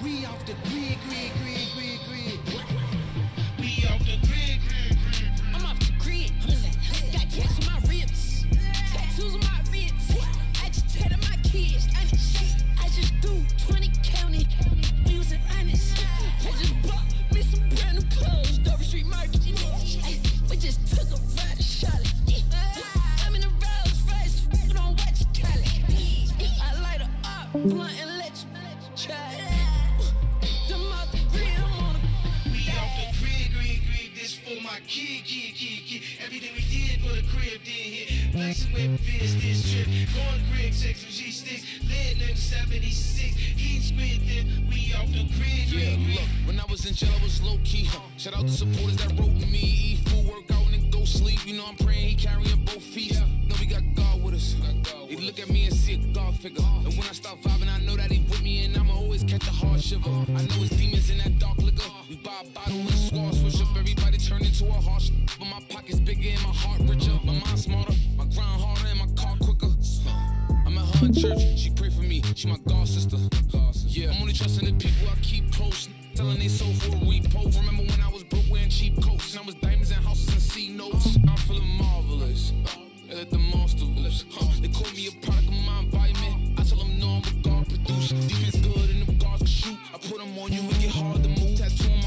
We off the grid, grid, grid, grid, grid. We off the grid, grid, grid. I'm off the grid. Got tats on my ribs, tattoos on my wrists. I just tatted my kids. I just do 20 county. In honest. I just bought me some brand new clothes. Dover Street Market. Ay, We just took a ride to Charlotte. I'm in a Rolls Royce. Don't watch Cali. I light her up, blunt kid, kid, kid, kid. Everything we did for the crib hit. Flexing with Vince this trip. Going grid, sex with G sticks. Lead nigga 76. Heat squid then. We off the grid, Yeah, look, when I was in jail, I was low key. Huh. Shout out to supporters that wrote me. Eat food, work out, and go sleep. You know I'm praying he carrying both feet. Know we got God with us. He look at me and see a God figure. And when I stop vibing, I know that he with me, and I'ma always catch a hard shiver. I know it's demons in that My mind smarter, my grind harder, and my car quicker. I'm at her in church, she pray for me, she my god sister. Yeah, I'm only trusting the people I keep close. Telling they soul for a week pole. Remember when I was broke wearing cheap coats, and I was diamonds and houses and C notes. I'm feeling marvelous. They let the monster loose. Uh, they call me a product of my environment. I tell them no, I'm a god produce. Defense good and the guards can shoot. I put them on you, it get hard to move. Tattoo